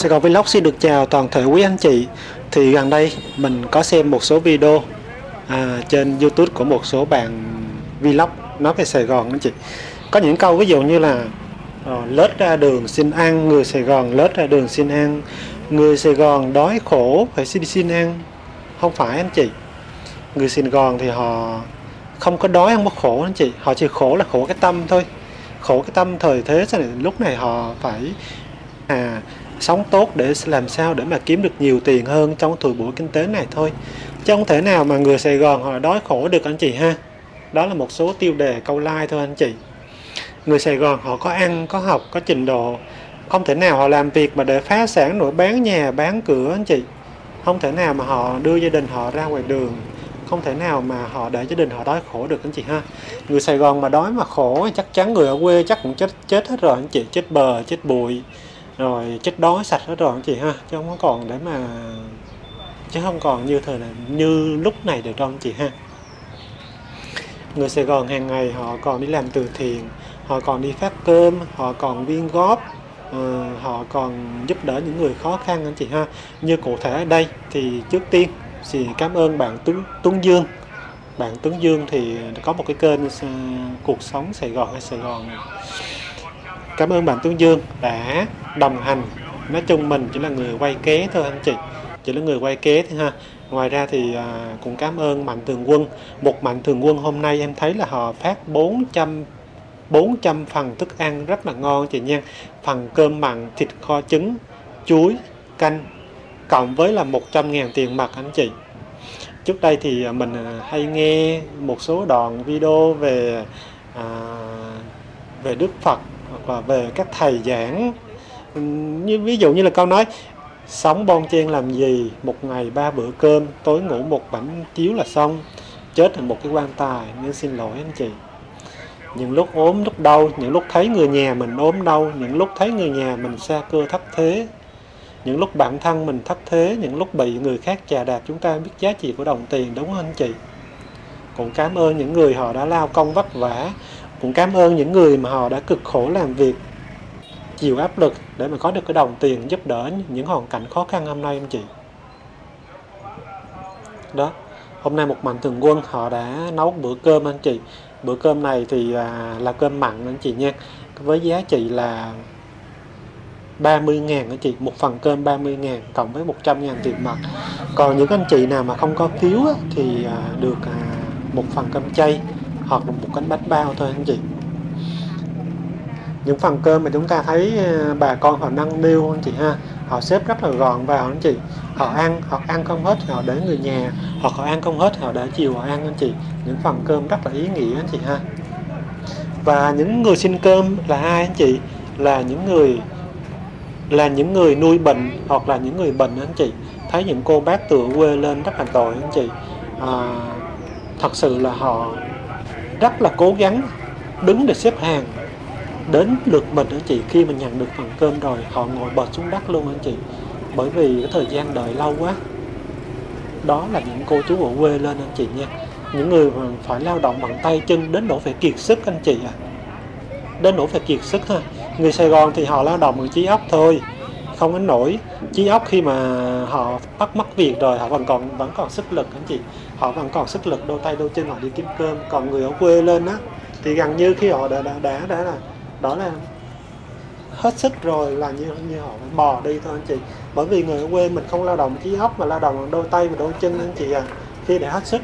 Sài Gòn Vlog xin được chào toàn thể quý anh chị. Thì gần đây mình có xem một số video à, trên YouTube của một số bạn vlog nói về Sài Gòn anh chị. Có những câu ví dụ như là ờ, lết ra đường xin ăn, người Sài Gòn lết ra đường xin ăn Người Sài Gòn đói khổ phải xin xin ăn. Không phải anh chị. Người Sài Gòn thì họ không có đói không có khổ anh chị. Họ chỉ khổ là khổ cái tâm thôi. Khổ cái tâm thời thế cho nên lúc này họ phải à, sống tốt để làm sao để mà kiếm được nhiều tiền hơn trong thời buổi kinh tế này thôi. Chứ không thể nào mà người Sài Gòn họ đói khổ được anh chị ha. Đó là một số tiêu đề, câu like thôi anh chị. Người Sài Gòn họ có ăn, có học, có trình độ. Không thể nào họ làm việc mà để phá sản nổi bán nhà, bán cửa anh chị. Không thể nào mà họ đưa gia đình họ ra ngoài đường. Không thể nào mà họ để gia đình họ đói khổ được anh chị ha. Người Sài Gòn mà đói mà khổ, chắc chắn người ở quê chắc cũng chết chết hết rồi anh chị. Chết bờ, chết bụi rồi chết đói sạch hết rồi anh chị ha? Chứ không còn để mà chứ không còn như thời này như lúc này được đâu chị ha? Người Sài Gòn hàng ngày họ còn đi làm từ thiện họ còn đi phát cơm họ còn viên góp uh, họ còn giúp đỡ những người khó khăn anh chị ha? Như cụ thể ở đây thì trước tiên thì cảm ơn bạn Tuấn Tuấn Dương. Bạn Tuấn Dương thì có một cái kênh uh, cuộc sống Sài Gòn hay Sài Gòn cảm ơn bạn Tuấn Dương đã đồng hành. Nói chung mình chỉ là người quay kế thôi anh chị. Chỉ là người quay kế thôi ha. Ngoài ra thì à, cũng cảm ơn mạnh thường quân. Một mạnh thường quân hôm nay em thấy là họ phát 400 400 phần thức ăn rất là ngon chị nha. Phần cơm mặn thịt kho trứng chuối canh cộng với là 100 ngàn tiền mặt anh chị. Trước đây thì à, mình à, hay nghe một số đoạn video về à, về Đức Phật hoặc là về các thầy giảng. Như ví dụ như là câu nói, sống bon chen làm gì? Một ngày ba bữa cơm, tối ngủ một bảnh chiếu là xong. Chết thành một cái quan tài, nên xin lỗi anh chị. Những lúc ốm lúc đau, những lúc thấy người nhà mình ốm đau, những lúc thấy người nhà mình xa cơ thất thế, những lúc bản thân mình thất thế, những lúc bị người khác chà đạp, chúng ta biết giá trị của đồng tiền, đúng không anh chị? Cũng cảm ơn những người họ đã lao công vất vả cũng cảm ơn những người mà họ đã cực khổ làm việc chịu áp lực để mà có được cái đồng tiền giúp đỡ những hoàn cảnh khó khăn hôm nay anh chị. Đó hôm nay một mạnh thường quân họ đã nấu bữa cơm anh chị. Bữa cơm này thì à, là cơm mặn anh chị nha. Với giá trị là 30 ngàn anh chị. Một phần cơm 30 ngàn cộng với 100 ngàn tiền mặt. Còn những anh chị nào mà không có phiếu á, thì à, được à, một phần cơm chay hoặc là một cánh bánh bao thôi anh chị. Những phần cơm mà chúng ta thấy ờ, bà con họ nâng niu anh chị ha họ xếp rất là gọn vào anh chị. Họ ăn họ ăn không hết thì họ để người nhà hoặc họ ăn không hết thì họ để chiều họ ăn anh chị. Những phần cơm rất là ý nghĩa anh chị ha. Và những người xin cơm là ai anh chị? Là những người là những người nuôi bệnh hoặc là những người bệnh anh chị. Thấy những cô bác từ quê lên rất là tội anh chị. À, thật sự là họ rất là cố gắng đứng để xếp hàng. Đến lượt mình anh chị? Khi mà nhận được phần cơm rồi, họ ngồi bệt xuống đất luôn anh chị? Bởi vì cái thời gian đợi lâu quá. Đó là những cô chú ở quê lên anh chị nha. Những người mà phải lao động bằng tay chân đến nỗi phải kiệt sức anh chị à đến nỗi phải kiệt sức ha. Người Sài Gòn thì họ lao động bằng trí óc thôi không đến nổi trí óc khi mà họ bắt mất việc rồi họ vẫn còn vẫn còn sức lực anh chị? Họ vẫn còn sức lực đôi tay đôi chân họ đi kiếm cơm. Còn người ở quê lên á thì gần như khi họ đã đã đã, đã là đó là hết sức rồi là như như họ phải bò đi thôi anh chị. Bởi vì người ở quê mình không lao động trí óc mà lao động bằng đôi tay và đôi chân anh chị à khi đã hết sức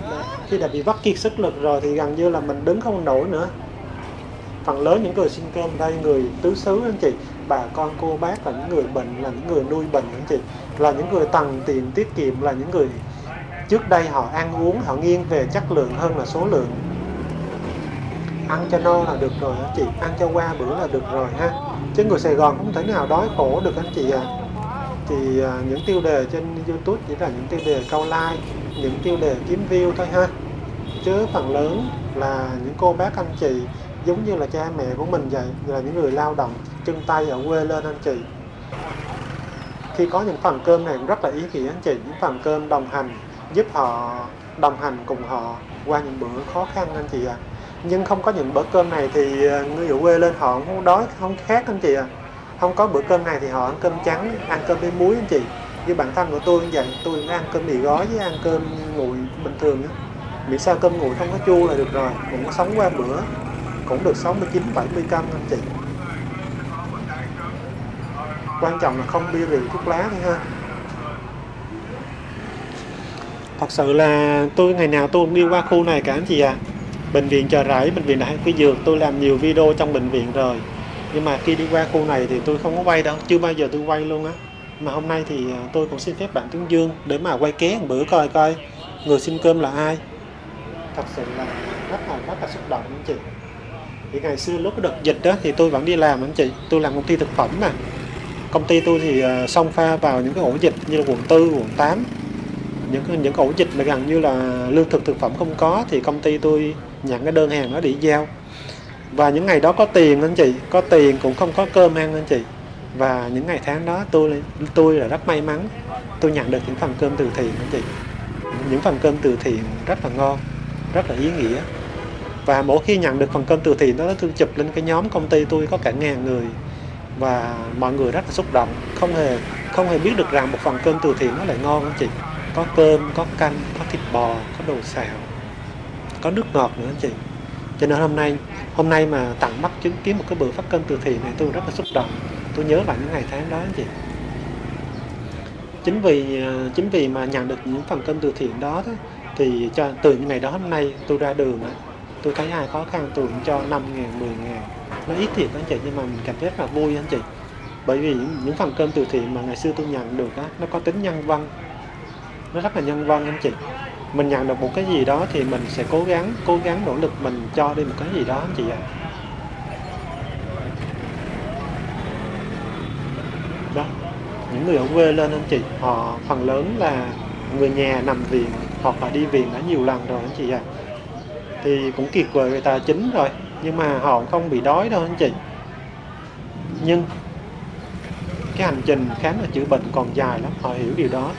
khi đã bị vắt kiệt sức lực rồi thì gần như là mình đứng không nổi nữa. Phần lớn những người xin cơm đây người tứ xứ anh chị bà con cô bác là những người bệnh là những người nuôi bệnh anh chị là những người tầng tiền tiết kiệm là những người trước đây họ ăn uống họ nghiêng về chất lượng hơn là số lượng. Ăn cho no là được rồi anh chị? Ăn cho qua bữa là được rồi ha. Chứ người Sài Gòn không thể nào đói khổ được anh chị à? Thì à, những tiêu đề trên YouTube chỉ là những tiêu đề câu like những tiêu đề kiếm view thôi ha. Chứ phần lớn là những cô bác anh chị giống như là cha mẹ của mình vậy, là những người lao động chân tay ở quê lên anh chị khi có những phần cơm này cũng rất là ý nghĩa anh chị, những phần cơm đồng hành, giúp họ đồng hành cùng họ qua những bữa khó khăn anh chị ạ à. nhưng không có những bữa cơm này thì à, người ở quê lên họ không đói, không khác anh chị ạ à. không có bữa cơm này thì họ ăn cơm trắng, ăn cơm với muối anh chị như bản thân của tôi vậy, tôi cũng ăn cơm mì gói với ăn cơm nguội bình thường miễn sao cơm nguội không có chua là được rồi, cũng có sống qua bữa cũng được 69 70 cân anh chị. Quan trọng là không bia rượu thuốc lá thôi ha. Thật sự là tôi ngày nào tôi cũng đi qua khu này cả anh chị à bệnh viện chợ rẫy bệnh viện đại học y dược tôi làm nhiều video trong bệnh viện rồi. Nhưng mà khi đi qua khu này thì tôi không có quay đâu chưa bao giờ tôi quay luôn á. Mà hôm nay thì à, tôi cũng xin phép bạn Tuấn Dương để mà quay ké một bữa coi coi người xin cơm là ai. Thật sự là rất là rất là xúc động anh chị thì ngày xưa lúc đợt dịch đó thì tôi vẫn đi làm anh chị. Tôi làm công ty thực phẩm mà. Công ty tôi thì ờ, xông pha vào những cái ổ dịch như là quận 4, quận 8 những những ổ dịch mà gần như là lương thực thực phẩm không có thì công ty tôi nhận cái đơn hàng đó để giao. Và những ngày đó có tiền anh chị. Có tiền cũng không có cơm ăn anh chị. Và những ngày tháng đó tôi tôi là rất may mắn. Tôi nhận được những phần cơm từ thiện anh chị. Những phần cơm từ thiện rất là ngon rất là ý nghĩa và mỗi khi nhận được phần cơm từ thiện đó tôi chụp lên cái nhóm công ty tôi có cả ngàn người. Và mọi người rất là xúc động. Không hề không hề biết được rằng một phần cơm từ thiện nó lại ngon anh chị. Có cơm có canh có thịt bò có đồ xào có nước ngọt nữa anh chị. Cho nên hôm nay hôm nay mà tặng mắt chứng kiến một cái bữa phát cơm từ thiện này tôi rất là xúc động. Tôi nhớ lại những ngày tháng đó anh chị. Chính vì à, chính vì mà nhận được những phần cơm từ thiện đó, đó thì cho từ những ngày đó hôm nay tôi ra đường tôi thấy ai khó khăn tôi cũng cho 5 ngàn 10 ngàn. Nó ít thiệt anh chị nhưng mà mình cảm thấy rất là vui anh chị. Bởi vì những, phần cơm từ thiện mà ngày xưa tôi nhận được á nó có tính nhân văn. Nó rất là nhân văn anh chị. Mình nhận được một cái gì đó thì mình sẽ cố gắng cố gắng nỗ lực mình cho đi một cái gì đó anh chị ạ. Đó những người ở quê lên anh chị họ phần lớn là người nhà nằm viện hoặc là đi viện đã nhiều lần rồi anh chị ạ thì cũng kiệt quệ về tài chính rồi, nhưng mà họ không bị đói đâu anh chị. Nhưng cái hành trình khám và chữa bệnh còn dài lắm, họ hiểu điều đó.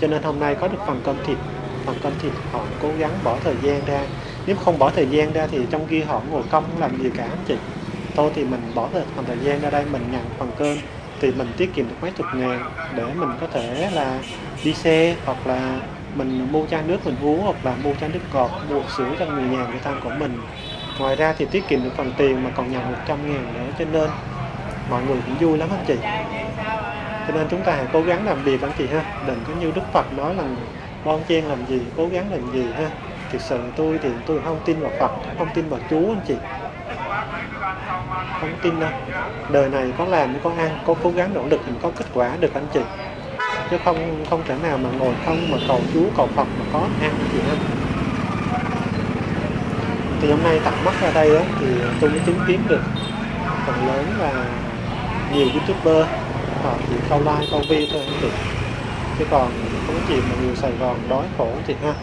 Cho nên hôm nay có được phần cơm thịt, phần cơm thịt họ cố gắng bỏ thời gian ra. Nếu không bỏ thời gian ra thì trong kia họ ngồi công không làm gì cả anh chị. Thôi thì mình bỏ phần thời gian ra đây, mình nhận phần cơm, thì mình tiết kiệm được mấy chục ngàn để mình có thể là đi xe hoặc là mình mua chai nước mình uống hoặc là mua chai nước ngọt, mua sữa cho người nhà, người thân của mình. Ngoài ra thì tiết kiệm được phần tiền mà còn nhận 100 ngàn nữa, cho nên mọi người cũng vui lắm anh chị? Cho nên chúng ta hãy cố gắng làm việc anh chị ha? Đừng có như đức phật nói là bon chen làm gì, cố gắng làm gì ha? Thực sự tôi thì tôi không tin vào phật, không tin vào chúa anh chị. Không tin đâu. Đời này có làm, có ăn, có cố gắng nỗ lực thì có kết quả được anh chị chứ không không thể nào mà ngồi không mà cầu chúa cầu phật mà có ăn gì hết. Thì hôm nay tặng mắt ra đây á, thì tôi mới chứng kiến được phần lớn là nhiều youtuber họ chỉ câu like câu view thôi anh chị chứ còn không có gì mà người Sài Gòn đói khổ thì ha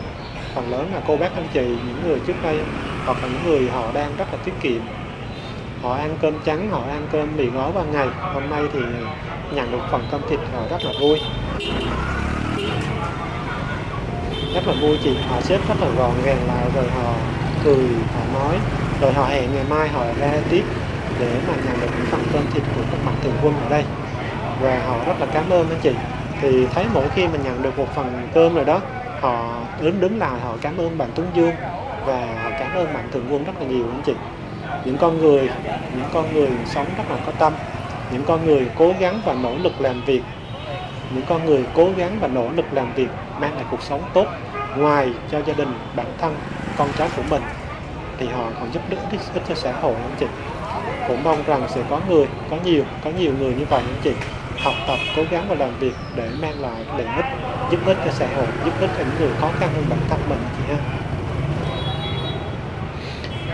phần lớn là cô bác anh chị những người trước đây hoặc là những người họ đang rất là tiết kiệm. Họ ăn cơm trắng họ ăn cơm mì gói ban ngày. Hôm nay thì nhận được phần cơm thịt họ rất là vui rất là vui chị, họ xếp rất là gọn gàng lại rồi họ cười, họ nói. Rồi họ hẹn ngày mai họ ra tiếp để mà nhận được những phần cơm thịt của các mạnh thường quân ở đây. Và họ rất là cảm ơn anh chị. Thì thấy mỗi khi mình nhận được một phần cơm rồi đó, họ đứng đứng lại, họ cảm ơn bạn Tuấn Dương và họ cảm ơn mạnh thường quân rất là nhiều anh chị. Những con người, những con người sống rất là có tâm. Những con người cố gắng và nỗ lực làm việc những con người cố gắng và nỗ lực làm việc mang lại cuộc sống tốt ngoài cho gia đình, bản thân, con cháu của mình, thì họ còn giúp đỡ ích cho xã hội anh chị? Cũng mong rằng sẽ có người, có nhiều có nhiều người như vậy anh chị? Học tập, cố gắng và làm việc để mang lại lợi ích, giúp ích cho xã hội, giúp ích cho những người khó khăn hơn bản thân mình chị ha.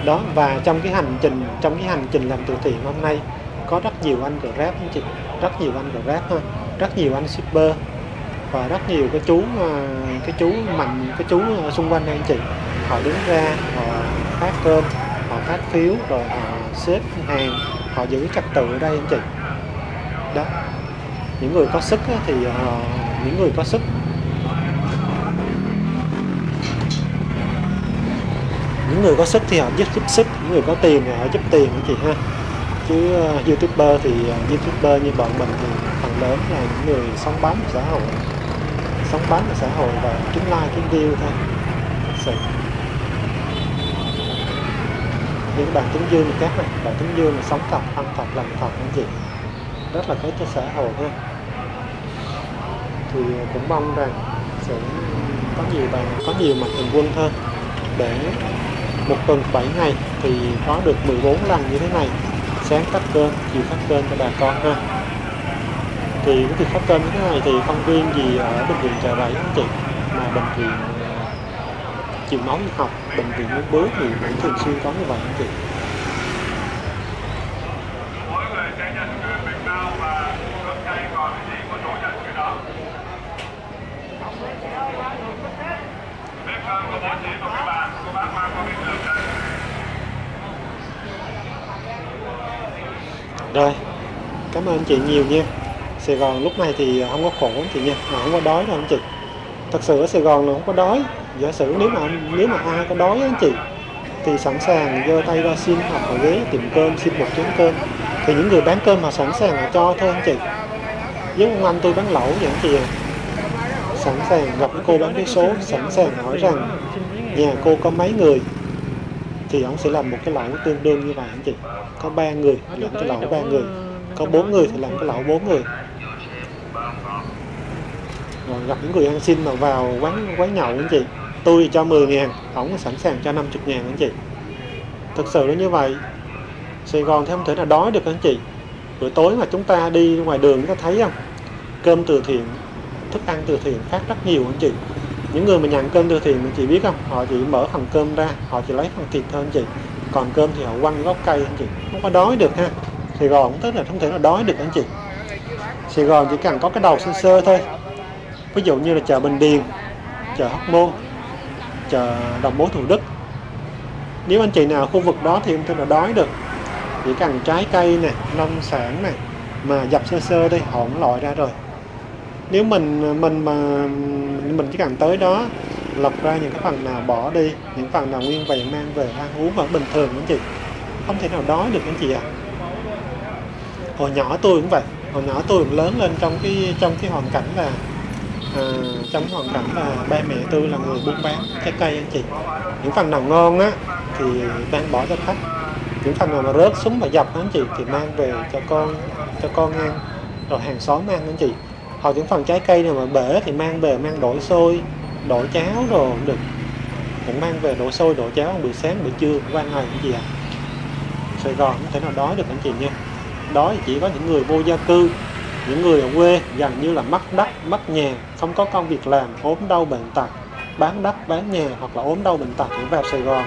Đó, và trong cái hành trình, trong cái hành trình làm từ thiện hôm nay, có rất nhiều anh grab anh chị? Rất nhiều anh grab ha rất nhiều anh shipper và rất nhiều cái chú ờ, cái chú mạnh cái chú ờ, xung quanh đây anh chị. Họ đứng ra họ phát cơm họ phát phiếu rồi họ xếp hàng họ giữ trật tự ở đây anh chị. Đó. Những người có sức thì họ, những người có sức. Những người có sức thì họ giúp giúp sức những người có tiền thì họ giúp tiền anh chị ha chứ uh, ờ, youtuber thì uh, youtuber như bọn mình thì phần lớn là những người sống bám xã hội. Sống bám vào xã hội và kiếm like kiếm view thôi. Sự. Những bạn tính dương khác này. Bạn tính dương là sống thật ăn thật làm thật những gì. Rất là tốt cho xã hội ha. Thì ờ, cũng mong rằng sẽ có nhiều bạn có nhiều mạnh thường quân hơn để một tuần 7 ngày thì có được 14 lần như thế này sáng phát cơm, chiều phát cơm cho bà con ha. Thì cái việc phát cơm như thế này thì không riêng gì ở bệnh viện chợ rẫy anh chị? Mà bệnh viện à, chiều máu y học, bệnh viện nước bướu thì cũng thường xuyên có như vậy anh chị? Rồi. Cảm ơn chị nhiều nha. Sài Gòn lúc này thì không có khổ anh chị nha. Mà không có đói đâu anh chị. Thật sự ở Sài Gòn là không có đói. Giả sử nếu mà nếu mà ai có đói anh chị, thì sẵn sàng giơ tay ra xin hoặc ở ghế tiệm cơm, xin một chén cơm. Thì những người bán cơm họ sẵn sàng họ cho thôi anh chị. Giống ông anh tôi bán lẩu vậy anh chị à. Sẵn sàng gặp cô bán vé số, sẵn sàng hỏi rằng nhà cô có mấy người? Thì ông sẽ làm một cái lẩu tương đương như vậy anh chị. Có ba người thì làm cái lẩu ba người. có bốn người thì làm cái lẩu bốn người. Rồi gặp những người ăn xin mà vào quán quán nhậu anh chị. Tôi cho 10 ngàn ổng sẵn sàng cho 50 ngàn anh chị. Thực sự là như vậy. Sài Gòn thì không thể nào đói được anh chị. Buổi tối mà chúng ta đi ngoài đường chúng ta thấy không? Cơm từ thiện thức ăn từ thiện phát rất nhiều anh chị những người mà nhận cơm từ thiện mình chị biết không, họ chỉ mở phần cơm ra, họ chỉ lấy phần thịt thôi anh chị. Còn cơm thì họ quăng gốc cây anh chị, không có đói được ha. Sài Gòn cũng tức là không thể nào đói được anh chị. Sài Gòn chỉ cần có cái đầu sơ sơ thôi. Ví dụ như là chợ Bình Điền, chợ Hóc Môn, chợ Đồng Mối Thủ Đức. Nếu anh chị nào khu vực đó thì không thể nào đói được. Chỉ cần trái cây nè, nông sản nè, mà dập sơ sơ đi, họ cũng loại ra rồi nếu mình mình mà mình chỉ cần tới đó lọc ra những cái phần nào bỏ đi những phần nào nguyên vẹn mang về ăn uống vẫn bình thường anh chị. Không thể nào đói được anh chị ạ. À. hồi nhỏ tôi cũng vậy hồi nhỏ tôi cũng lớn lên trong cái trong cái hoàn cảnh là à, trong cái hoàn cảnh là ba mẹ tôi là người buôn bán trái cây anh chị. Những phần nào ngon á thì đang bỏ cho khách. Những phần nào mà rớt xuống mà dập anh chị thì mang về cho con cho con ăn rồi hàng xóm ăn anh chị hoặc những phần trái cây nào mà bể thì mang về, mang đổi xôi đổi cháo rồi cũng được. Cũng mang về đổi xôi đổi cháo, buổi sáng, buổi trưa, qua ngày cái gì à. Sài Gòn không thể nào đói được anh chị nha. Đói chỉ có những người vô gia cư, những người ở quê, gần như là mất đất, mất nhà, không có công việc làm, ốm đau bệnh tật. Bán đất, bán nhà hoặc là ốm đau bệnh tật để vào Sài Gòn,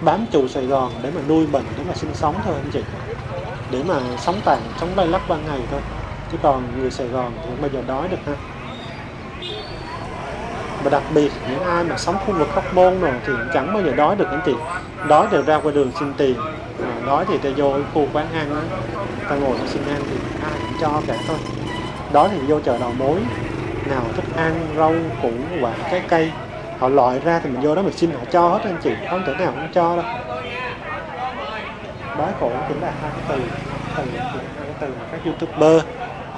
bám trụ Sài Gòn để mà nuôi bệnh, để mà sinh sống thôi anh chị. Để mà sống tàn sống bay lắc ban ngày thôi chứ còn người Sài Gòn thì không bao giờ đói được ha. Và đặc biệt những ai mà sống khu vực Hóc Môn rồi thì chẳng bao giờ đói được anh chị. Đói thì ra qua đường xin tiền. À, đói thì ta vô khu quán ăn á ta ngồi ta xin ăn thì ai cũng cho cả thôi. Đó thì vô chợ đầu mối nào thức ăn rau củ quả trái cây. Họ loại ra thì mình vô đó mình xin họ cho hết anh chị. Không thể nào không cho đâu. Đói khổ chỉ là hai cái từ từ hai cái từ mà các youtuber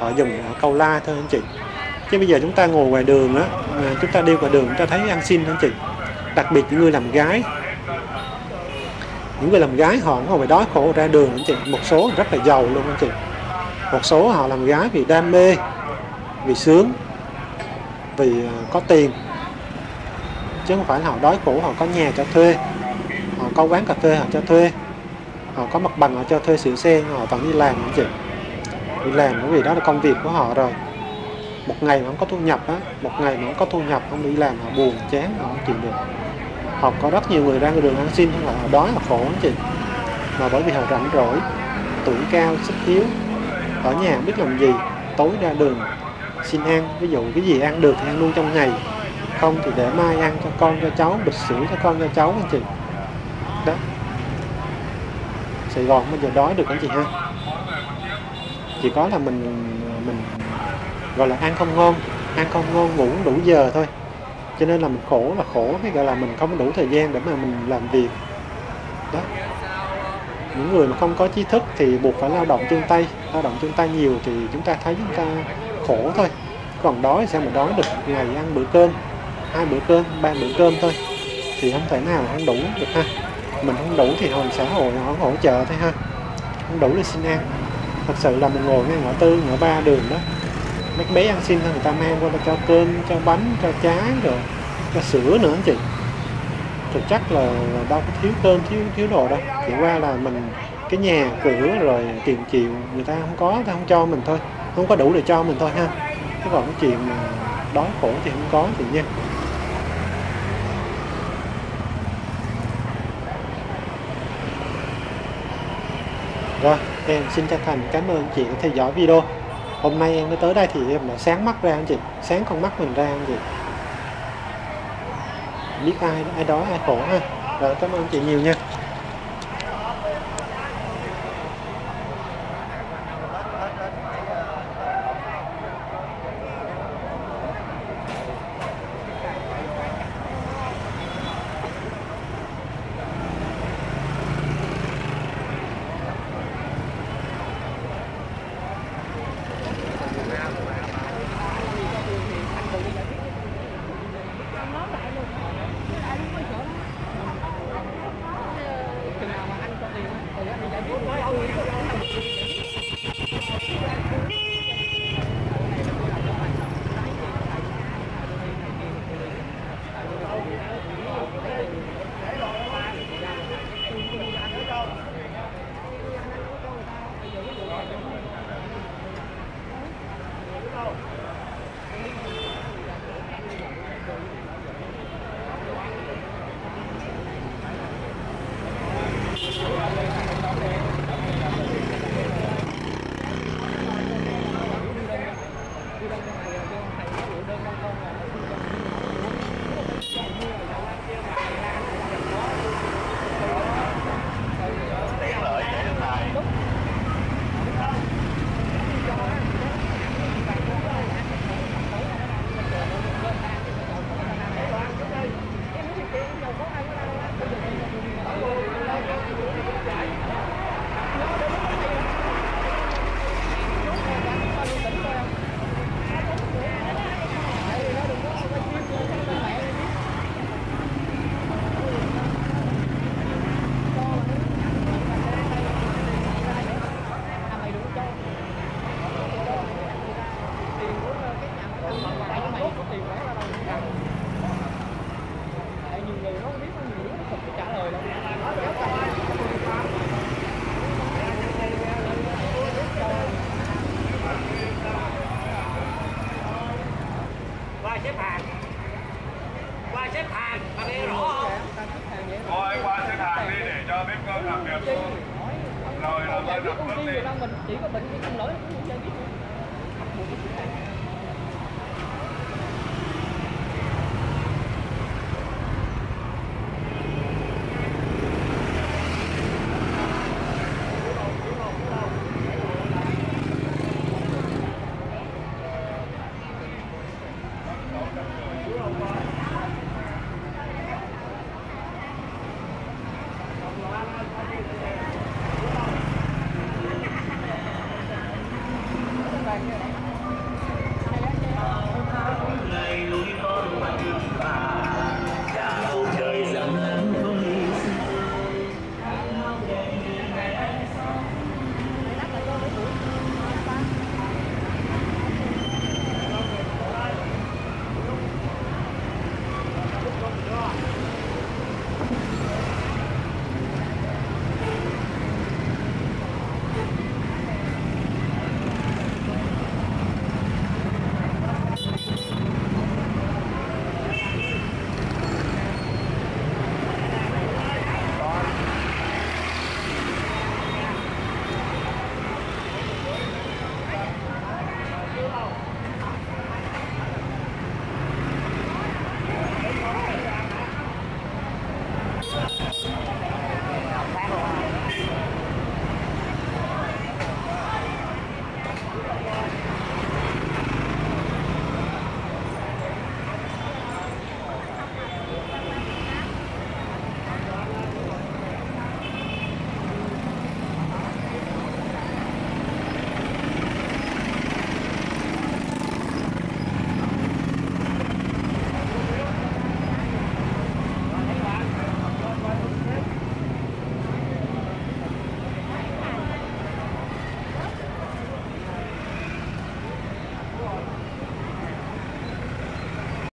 họ dùng câu la thôi anh chị. Chứ bây giờ chúng ta ngồi ngoài đường á chúng ta đi ngoài đường, chúng ta thấy ăn xin anh chị. Đặc biệt những người làm gái. Những người làm gái họ không phải đói khổ ra đường anh chị. Một số rất là giàu luôn anh chị. Một số họ làm gái vì đam mê, vì sướng, vì à, có tiền. Chứ không phải họ đói khổ, họ có nhà cho thuê. Họ có quán cà phê họ cho thuê. Họ có mặt bằng họ cho thuê sửa xe, họ vẫn đi làm anh chị đi làm bởi vì đó là công việc của họ rồi. Một ngày mà không có thu nhập á, một ngày mà không có thu nhập, không đi làm họ buồn, chán họ không chịu được. Họ có rất nhiều người ra đường ăn xin không phải họ đói họ khổ anh chị. Mà bởi vì họ rảnh rỗi, tuổi cao, sức yếu, ở nhà không biết làm gì, tối ra đường, xin ăn, ví dụ cái gì ăn được thì ăn luôn trong ngày. Không thì để mai ăn cho con, cho cháu, bịch sữa cho con, cho cháu anh chị. Đó. Sài Gòn bây giờ đói được anh chị ha? Chỉ có là mình mình, gọi là ăn không ngon, ăn không ngon ngủ đủ giờ thôi. Cho nên là mình khổ là khổ, cái gọi là mình không đủ thời gian để mà mình làm việc. Đó. Những người mà không có trí thức thì buộc phải lao động chân tay, lao động chân tay nhiều thì chúng ta thấy chúng ta khổ thôi. Còn đói sao mà đói được? Ngày ăn bữa cơm, hai bữa cơm, ba bữa cơm thôi. Thì không thể nào ăn đủ được ha. Mình không đủ thì hồi xã hội họ hỗ trợ thôi ha. Không đủ thì xin ăn thật sự là mình ngồi ngay ngõ tư ngõ ba đường đó. Mấy bé ăn xin thôi người ta mang qua cho cơm cho bánh cho trái rồi cho sữa nữa anh chị. Thực chất là, là đâu có thiếu cơm thiếu thiếu đồ đâu. Chỉ qua là mình cái nhà cửa rồi tiền chịu người ta không có người ta không cho mình thôi. Không có đủ để cho mình thôi ha. Chứ còn cái chuyện mà đói khổ thì không có thì nha. Rồi em. Xin chân thành cảm ơn chị đã theo dõi video. Hôm nay em mới tới đây thì em đã sáng mắt ra anh chị. Sáng con mắt mình ra anh chị. Biết ai ai đó, ai khổ ha. Rồi, cảm ơn chị nhiều nha. Thì nó biết nó nhiều nó không trả lời đâu